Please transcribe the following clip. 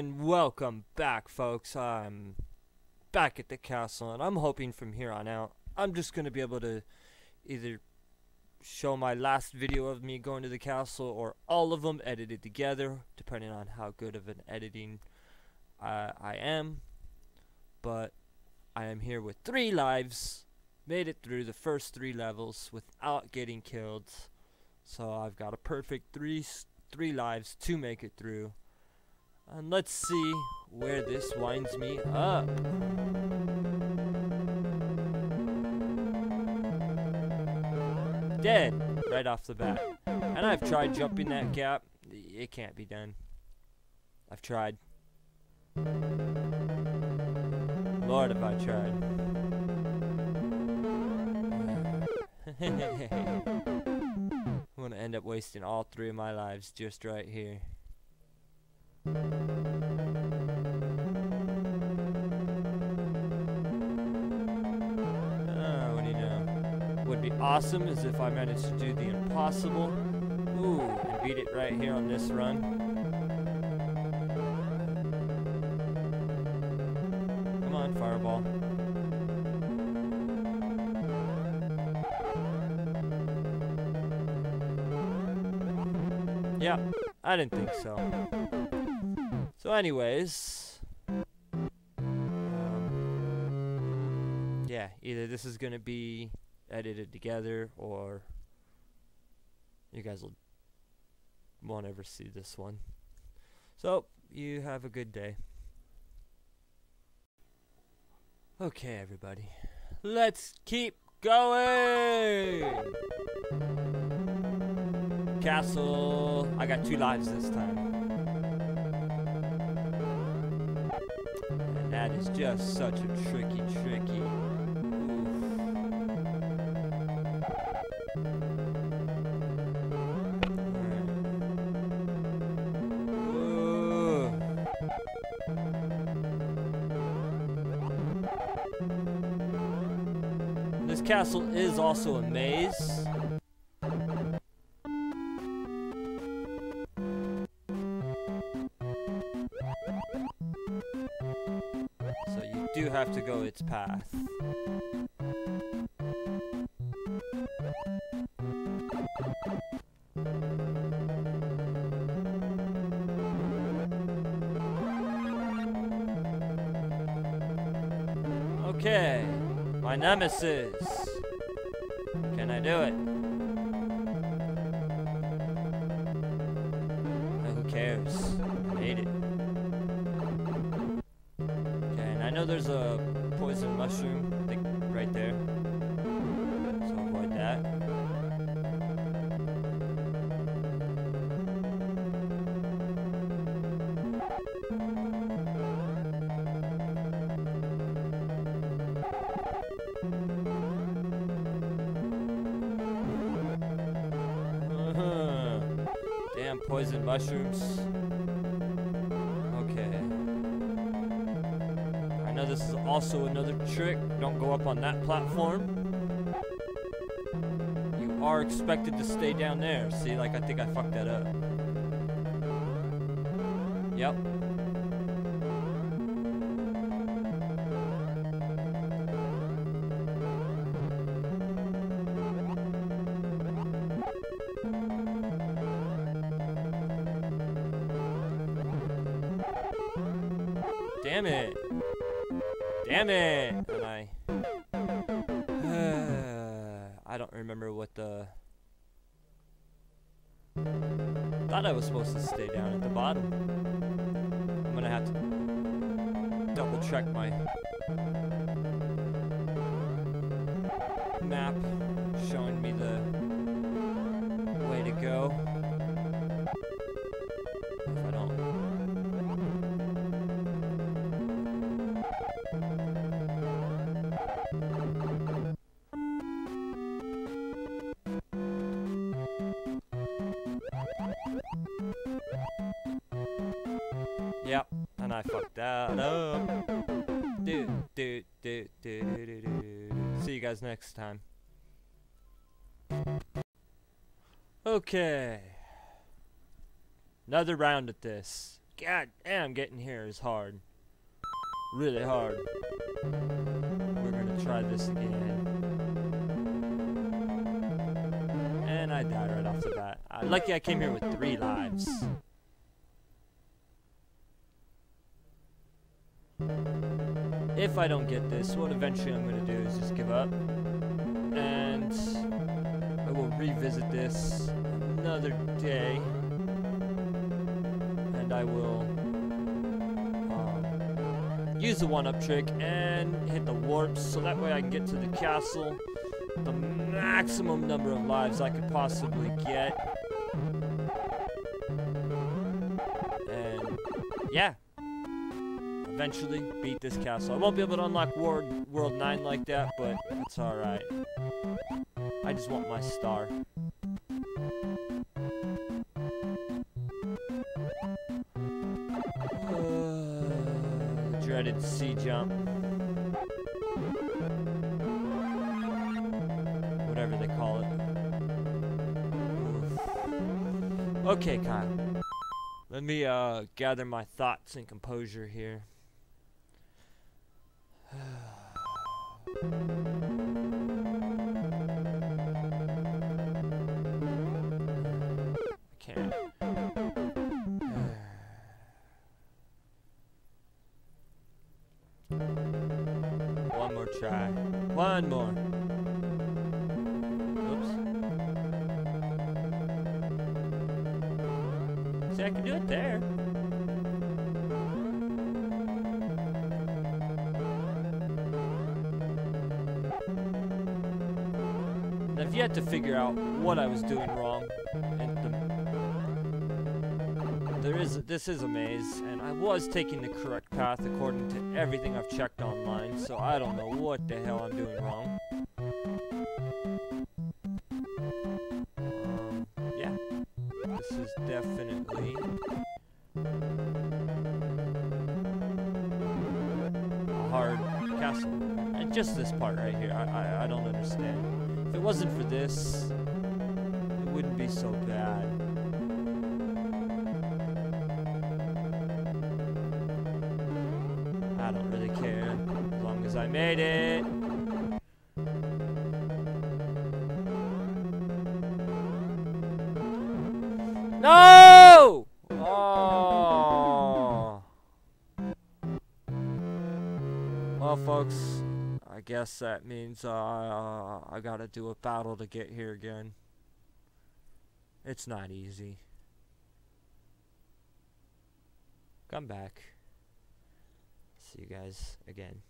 And welcome back, folks. I'm back at the castle, and I'm hoping from here on out, I'm just going to be able to either show my last video of me going to the castle or all of them edited together, depending on how good of an editing uh, I am. But I am here with three lives, made it through the first three levels without getting killed. So I've got a perfect three three lives to make it through. And let's see where this winds me up. Dead right off the bat. And I've tried jumping that gap. It can't be done. I've tried. Lord, have I tried. I'm gonna end up wasting all three of my lives just right here. Awesome is if I managed to do the impossible. Ooh, and beat it right here on this run. Come on, fireball. Yeah, I didn't think so. So anyways, um, yeah, either this is going to be edited together or you guys will won't ever see this one. So, you have a good day. Okay, everybody. Let's keep going! Castle. I got two lives this time. And that is just such a tricky, tricky. Castle is also a maze. So you do have to go its path. Okay, my nemesis. Can I do it? Uh, who cares? I made it. Okay, and I know there's a poison mushroom, think right there. Poison mushrooms. Okay. I know this is also another trick. Don't go up on that platform. You are expected to stay down there. See, like I think I fucked that up. Yep. Damn it. Damn it. And I I don't remember what the Thought I was supposed to stay down at the bottom. I'm to have to double check my map showing me the way to go. I fucked that up. Do, do, do, do, do, do. See you guys next time. Okay. Another round at this. god damn, getting here is hard. Really hard. We're gonna try this again. And I died right off the bat. Uh, lucky I came here with three lives. If I don't get this, what eventually I'm gonna do is just give up. And I will revisit this another day. And I will um, use the one-up trick and hit the warps so that way I can get to the castle the maximum number of lives I could possibly get. And yeah, eventually beat this castle. I won't be able to unlock World, World 9 like that, but it's alright. I just want my star. dreaded sea jump. Whatever they call it. Okay, Kyle. Let me uh, gather my thoughts and composure here. One more try. One more. Oops. See, I can do it there. I've yet to figure out what I was doing wrong. And the, there is this is a maze, and I was taking the correct path according to everything I've checked online. So I don't know what the hell I'm doing wrong. Um, yeah, this is definitely. a Hard castle, and just this part right here, I, I, I don't understand. If it wasn't for this, it wouldn't be so bad. I don't really care, as long as I made it. No! I guess that means uh, I gotta do a battle to get here again. It's not easy. Come back. See you guys again.